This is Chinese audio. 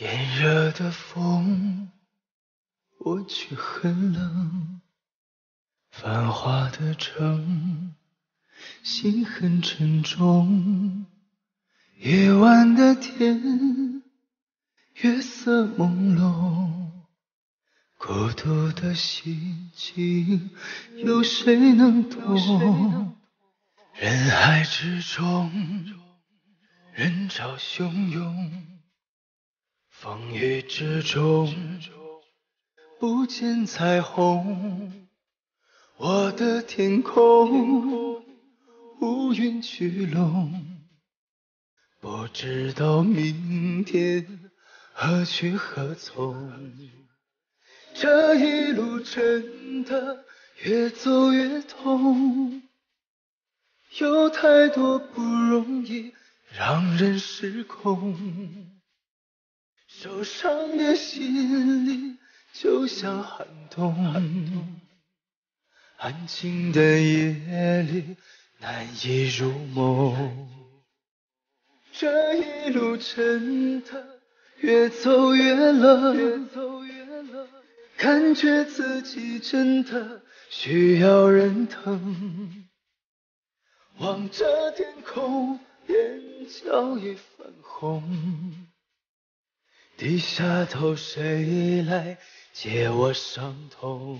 炎热的风，我却很冷。繁华的城，心很沉重。夜晚的天，月色朦胧。孤独的心情，有谁能懂？人海之中，人潮汹涌。风雨之中，不见彩虹。我的天空乌云聚拢，不知道明天何去何从。这一路真的越走越痛，有太多不容易让人失控。受伤的心里就像寒冬，安静的夜里难以入梦。这一路真的越走越冷，感觉自己真的需要人疼。望着天空，眼角已泛红。低下头，谁来解我伤痛？